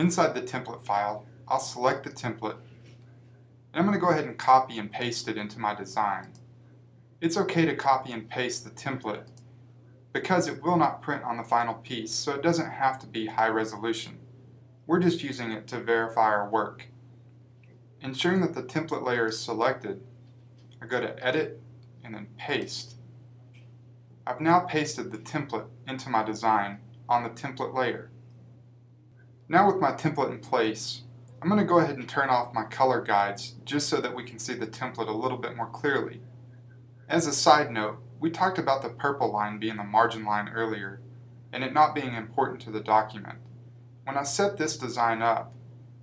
Inside the template file, I'll select the template, and I'm going to go ahead and copy and paste it into my design. It's okay to copy and paste the template because it will not print on the final piece, so it doesn't have to be high resolution. We're just using it to verify our work. Ensuring that the template layer is selected, I go to Edit and then Paste. I've now pasted the template into my design on the template layer. Now with my template in place, I'm going to go ahead and turn off my color guides just so that we can see the template a little bit more clearly. As a side note, we talked about the purple line being the margin line earlier and it not being important to the document. When I set this design up,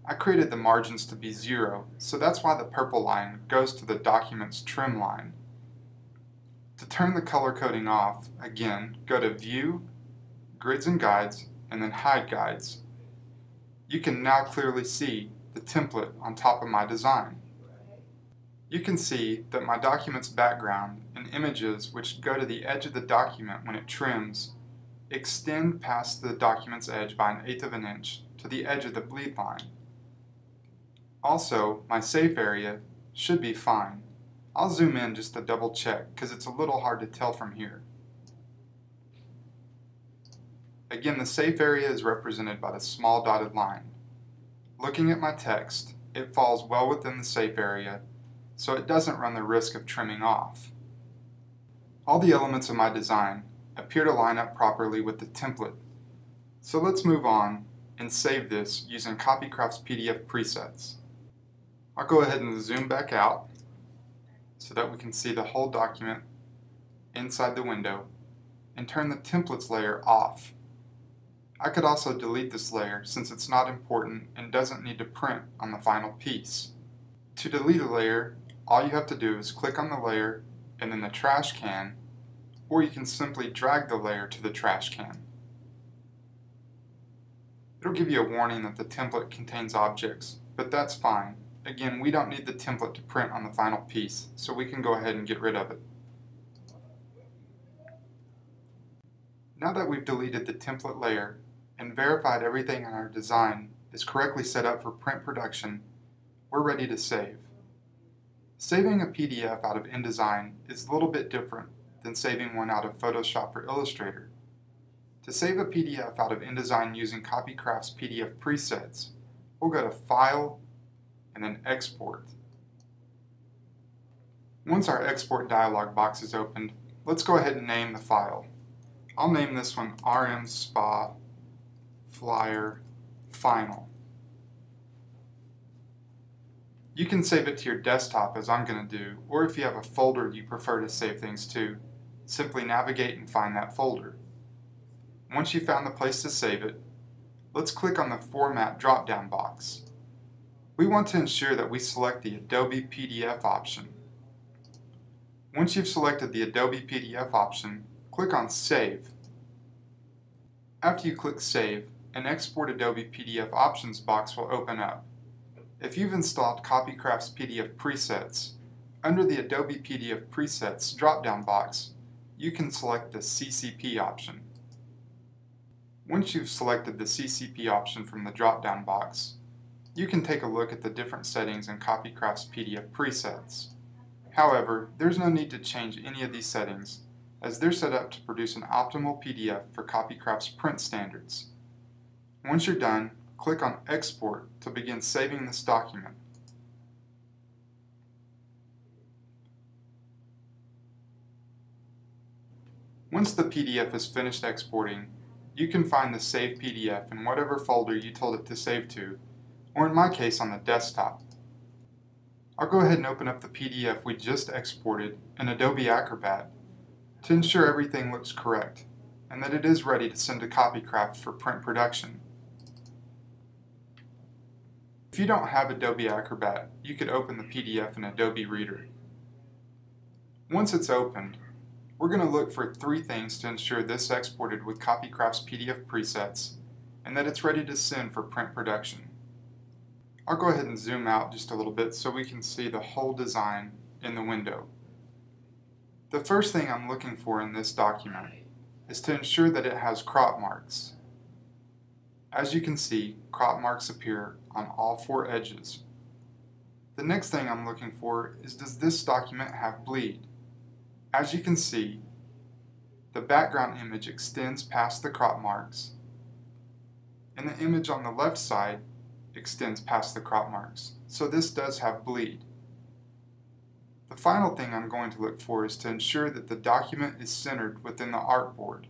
I created the margins to be zero, so that's why the purple line goes to the document's trim line. To turn the color coding off, again, go to View, Grids and Guides, and then Hide Guides. You can now clearly see the template on top of my design. You can see that my document's background and images which go to the edge of the document when it trims extend past the document's edge by an eighth of an inch to the edge of the bleed line. Also, my safe area should be fine. I'll zoom in just to double check because it's a little hard to tell from here. Again, the safe area is represented by the small dotted line. Looking at my text, it falls well within the safe area, so it doesn't run the risk of trimming off. All the elements of my design appear to line up properly with the template. So let's move on and save this using Copycraft's PDF presets. I'll go ahead and zoom back out so that we can see the whole document inside the window and turn the templates layer off. I could also delete this layer since it's not important and doesn't need to print on the final piece. To delete a layer, all you have to do is click on the layer and then the trash can, or you can simply drag the layer to the trash can. It'll give you a warning that the template contains objects, but that's fine. Again, we don't need the template to print on the final piece, so we can go ahead and get rid of it. Now that we've deleted the template layer and verified everything in our design is correctly set up for print production, we're ready to save. Saving a PDF out of InDesign is a little bit different than saving one out of Photoshop or Illustrator. To save a PDF out of InDesign using Copycraft's PDF presets, we'll go to File, and then export. Once our export dialog box is opened, let's go ahead and name the file. I'll name this one RM Spa Flyer Final. You can save it to your desktop as I'm going to do, or if you have a folder you prefer to save things to, simply navigate and find that folder. Once you've found the place to save it, let's click on the Format drop-down box we want to ensure that we select the Adobe PDF option. Once you've selected the Adobe PDF option, click on Save. After you click Save, an Export Adobe PDF Options box will open up. If you've installed Copycraft's PDF presets, under the Adobe PDF Presets drop-down box, you can select the CCP option. Once you've selected the CCP option from the drop-down box, you can take a look at the different settings in Copycraft's PDF presets. However, there's no need to change any of these settings, as they're set up to produce an optimal PDF for Copycraft's print standards. Once you're done, click on Export to begin saving this document. Once the PDF is finished exporting, you can find the Save PDF in whatever folder you told it to save to or in my case on the desktop. I'll go ahead and open up the PDF we just exported in Adobe Acrobat to ensure everything looks correct and that it is ready to send to Copycraft for print production. If you don't have Adobe Acrobat, you could open the PDF in Adobe Reader. Once it's opened, we're going to look for three things to ensure this exported with Copycraft's PDF presets and that it's ready to send for print production. I'll go ahead and zoom out just a little bit so we can see the whole design in the window. The first thing I'm looking for in this document is to ensure that it has crop marks. As you can see, crop marks appear on all four edges. The next thing I'm looking for is does this document have bleed? As you can see, the background image extends past the crop marks, and the image on the left side extends past the crop marks. So this does have bleed. The final thing I'm going to look for is to ensure that the document is centered within the artboard.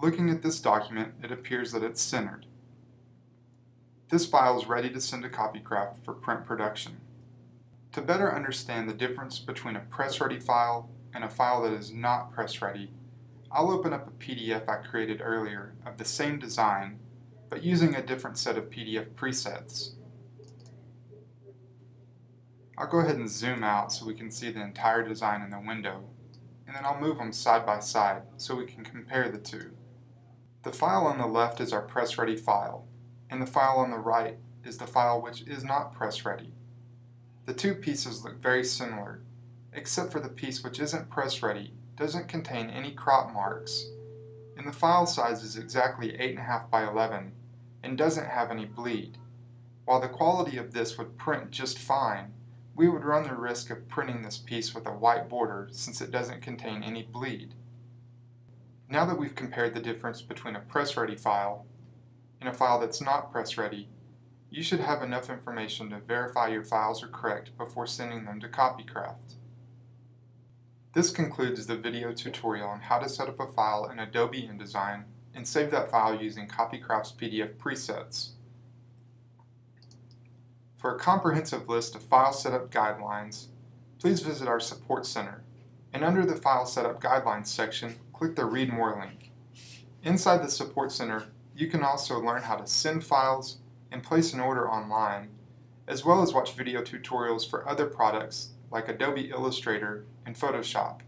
Looking at this document, it appears that it's centered. This file is ready to send to Copycraft for print production. To better understand the difference between a press-ready file and a file that is not press-ready, I'll open up a PDF I created earlier of the same design, but using a different set of PDF presets. I'll go ahead and zoom out so we can see the entire design in the window, and then I'll move them side by side so we can compare the two. The file on the left is our press-ready file, and the file on the right is the file which is not press-ready. The two pieces look very similar, except for the piece which isn't press-ready doesn't contain any crop marks, and the file size is exactly 8.5 by 11 and doesn't have any bleed. While the quality of this would print just fine, we would run the risk of printing this piece with a white border since it doesn't contain any bleed. Now that we've compared the difference between a press-ready file and a file that's not press-ready, you should have enough information to verify your files are correct before sending them to Copycraft. This concludes the video tutorial on how to set up a file in Adobe InDesign and save that file using Copycraft's PDF presets. For a comprehensive list of file setup guidelines, please visit our Support Center, and under the File Setup Guidelines section, click the Read More link. Inside the Support Center, you can also learn how to send files and place an order online, as well as watch video tutorials for other products like Adobe Illustrator and Photoshop.